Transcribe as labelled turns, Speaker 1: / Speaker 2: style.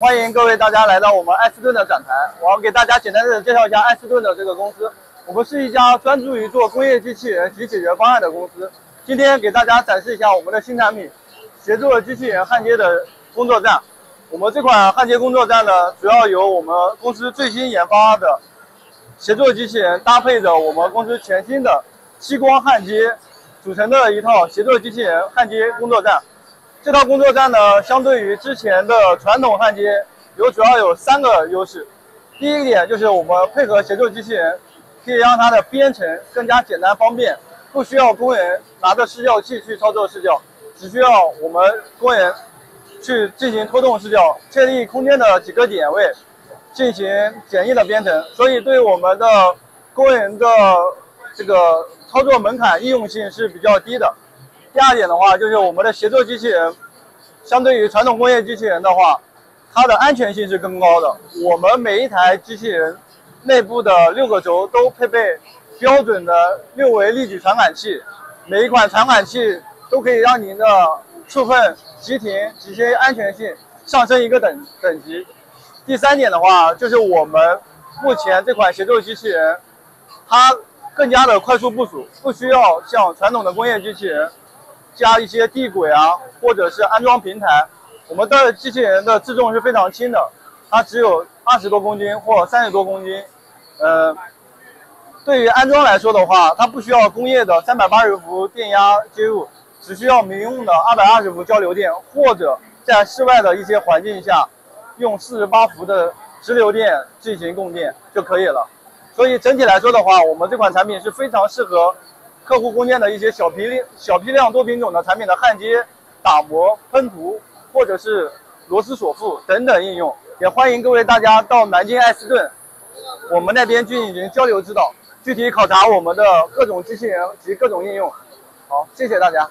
Speaker 1: 欢迎各位大家来到我们艾斯顿的展台。我要给大家简单的介绍一下艾斯顿的这个公司。我们是一家专注于做工业机器人及解决方案的公司。今天给大家展示一下我们的新产品——协作机器人焊接的工作站。我们这款焊接工作站呢，主要由我们公司最新研发的协作机器人搭配着我们公司全新的激光焊接组成的一套协作机器人焊接工作站。这套工作站呢，相对于之前的传统焊接，有主要有三个优势。第一点就是我们配合协作机器人，可以让它的编程更加简单方便，不需要工人拿着试教器去操作试教，只需要我们工人去进行拖动试教，确立空间的几个点位，进行简易的编程。所以对我们的工人的这个操作门槛易用性是比较低的。第二点的话，就是我们的协作机器人，相对于传统工业机器人的话，它的安全性是更高的。我们每一台机器人内部的六个轴都配备标准的六维立体传感器，每一款传感器都可以让您的触碰、急停、及些安全性上升一个等等级。第三点的话，就是我们目前这款协作机器人，它更加的快速部署，不需要像传统的工业机器人。加一些地轨啊，或者是安装平台，我们的机器人的自重是非常轻的，它只有二十多公斤或三十多公斤。呃，对于安装来说的话，它不需要工业的三百八十伏电压接入，只需要民用的二百二十伏交流电，或者在室外的一些环境下，用四十八伏的直流电进行供电就可以了。所以整体来说的话，我们这款产品是非常适合。客户空间的一些小批量、小批量多品种的产品的焊接、打磨、喷涂，或者是螺丝锁付等等应用，也欢迎各位大家到南京艾斯顿，我们那边进行交流指导，具体考察我们的各种机器人及各种应用。好，谢谢大家。